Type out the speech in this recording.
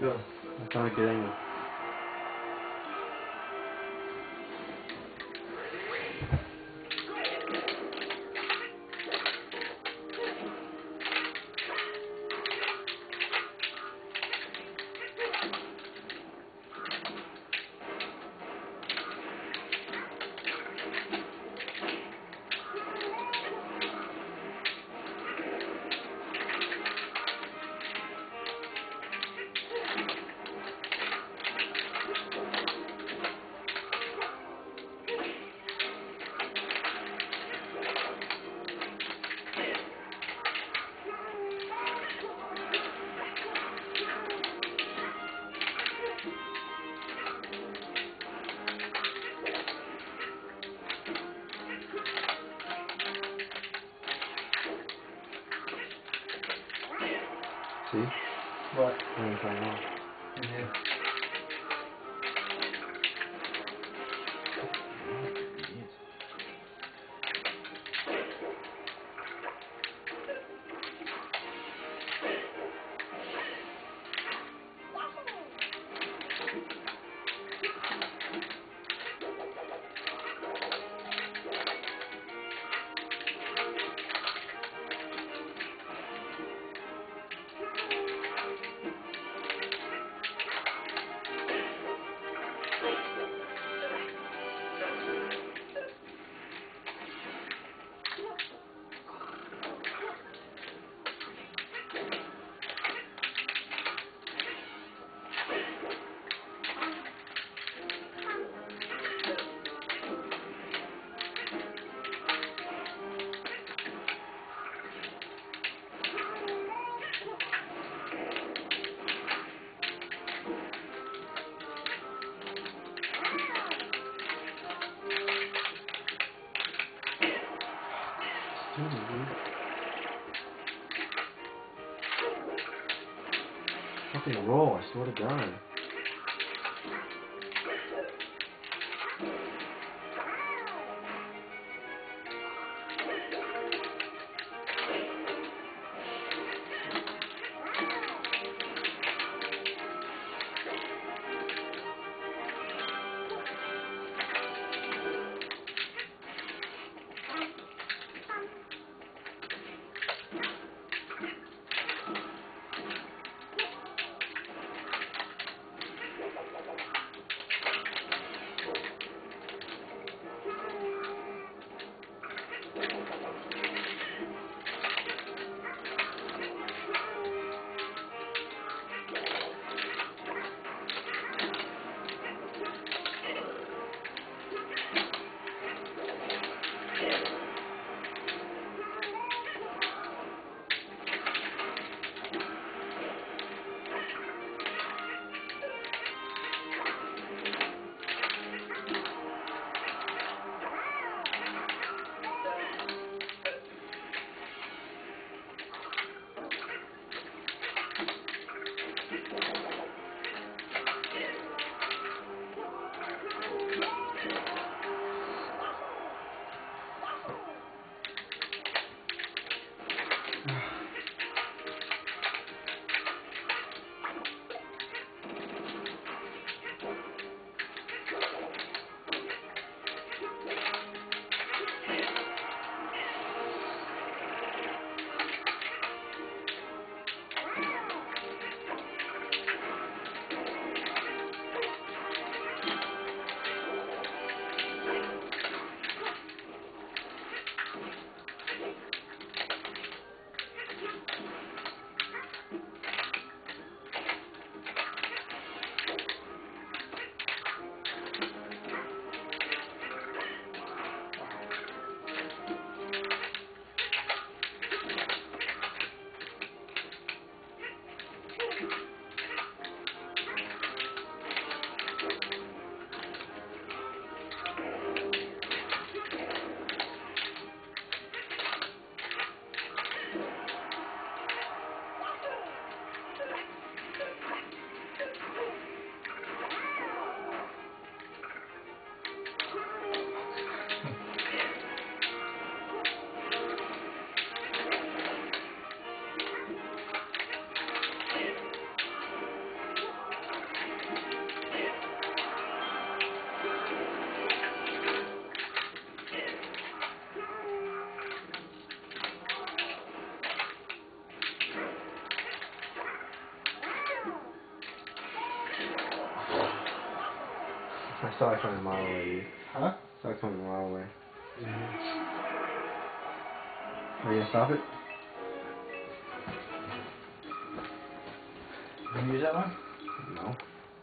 Go. Estaba quedando. See? What? I'm fine now. Yeah. Stupid, dude. Mm-hmm. Fucking roll, I swear to God. I saw it coming a mile away, dude. Huh? I saw it coming a mile away. Mm-hmm. Are you gonna stop it? You use that one?